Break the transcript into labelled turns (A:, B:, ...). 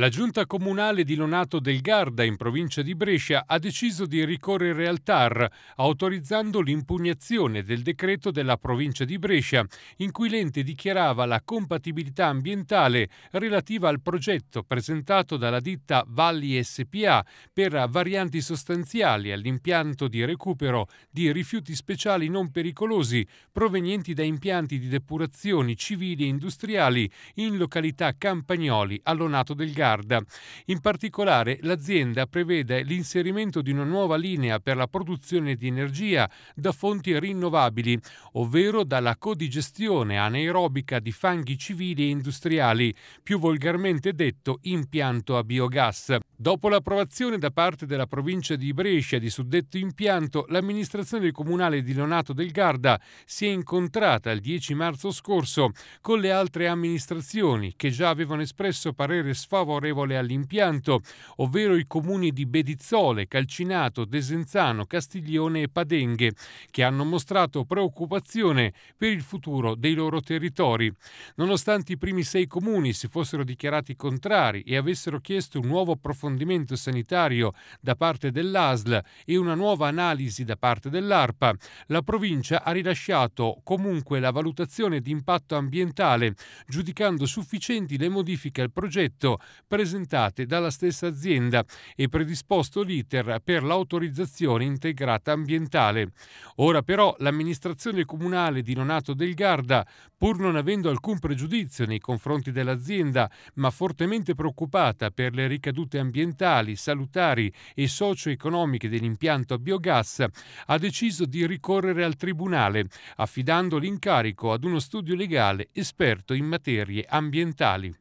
A: La giunta comunale di Lonato del Garda in provincia di Brescia ha deciso di ricorrere al TAR, autorizzando l'impugnazione del decreto della provincia di Brescia, in cui l'ente dichiarava la compatibilità ambientale relativa al progetto presentato dalla ditta Valli SPA per varianti sostanziali all'impianto di recupero di rifiuti speciali non pericolosi provenienti da impianti di depurazioni civili e industriali in località Campagnoli a Lonato del Garda miliarda. In particolare l'azienda prevede l'inserimento di una nuova linea per la produzione di energia da fonti rinnovabili, ovvero dalla codigestione anaerobica di fanghi civili e industriali, più volgarmente detto impianto a biogas. Dopo l'approvazione da parte della provincia di Brescia di suddetto impianto, l'amministrazione comunale di Lonato del Garda si è incontrata il 10 marzo scorso con le altre amministrazioni che già avevano espresso parere sfavorevole favorevole all'impianto, ovvero i comuni di Bedizzole, Calcinato, Desenzano, Castiglione e Padenghe, che hanno mostrato preoccupazione per il futuro dei loro territori. Nonostante i primi sei comuni si fossero dichiarati contrari e avessero chiesto un nuovo approfondimento sanitario da parte dell'ASL e una nuova analisi da parte dell'ARPA, la provincia ha rilasciato comunque la valutazione di impatto ambientale, giudicando sufficienti le modifiche al progetto presentate dalla stessa azienda e predisposto l'iter per l'autorizzazione integrata ambientale. Ora però l'amministrazione comunale di Nonato del Garda, pur non avendo alcun pregiudizio nei confronti dell'azienda, ma fortemente preoccupata per le ricadute ambientali, salutari e socio-economiche dell'impianto a biogas, ha deciso di ricorrere al Tribunale, affidando l'incarico ad uno studio legale esperto in materie ambientali.